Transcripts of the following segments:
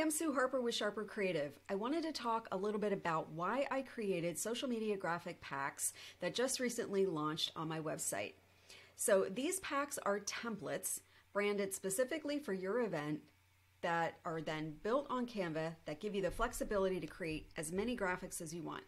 I'm Sue Harper with Sharper Creative. I wanted to talk a little bit about why I created social media graphic packs that just recently launched on my website. So these packs are templates branded specifically for your event that are then built on Canva that give you the flexibility to create as many graphics as you want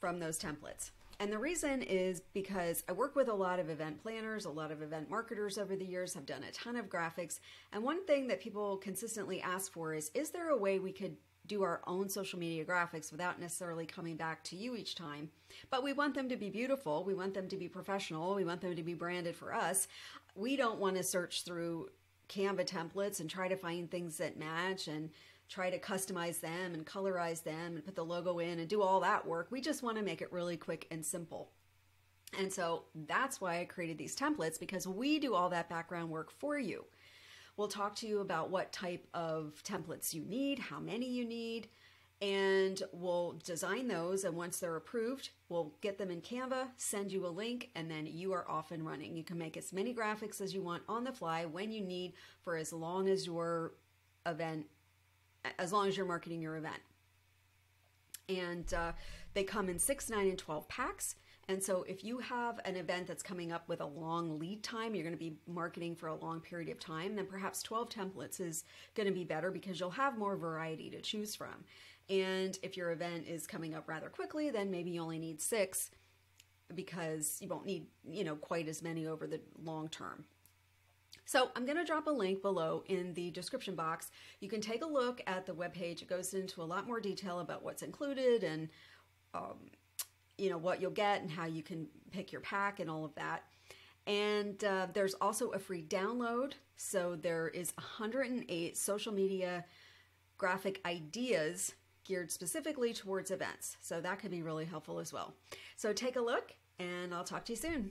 from those templates. And the reason is because I work with a lot of event planners, a lot of event marketers over the years, have done a ton of graphics. And one thing that people consistently ask for is Is there a way we could do our own social media graphics without necessarily coming back to you each time? But we want them to be beautiful, we want them to be professional, we want them to be branded for us. We don't want to search through Canva templates and try to find things that match and try to customize them and colorize them and put the logo in and do all that work. We just want to make it really quick and simple. And so that's why I created these templates because we do all that background work for you. We'll talk to you about what type of templates you need, how many you need, and we'll design those. And once they're approved, we'll get them in Canva, send you a link, and then you are off and running. You can make as many graphics as you want on the fly when you need for as long as your event as long as you're marketing your event. And uh, they come in six, nine, and 12 packs. And so if you have an event that's coming up with a long lead time, you're going to be marketing for a long period of time, then perhaps 12 templates is going to be better because you'll have more variety to choose from. And if your event is coming up rather quickly, then maybe you only need six because you won't need, you know, quite as many over the long term. So I'm going to drop a link below in the description box. You can take a look at the webpage. It goes into a lot more detail about what's included and um, you know what you'll get and how you can pick your pack and all of that. And uh, there's also a free download. So there is 108 social media graphic ideas geared specifically towards events. So that could be really helpful as well. So take a look and I'll talk to you soon.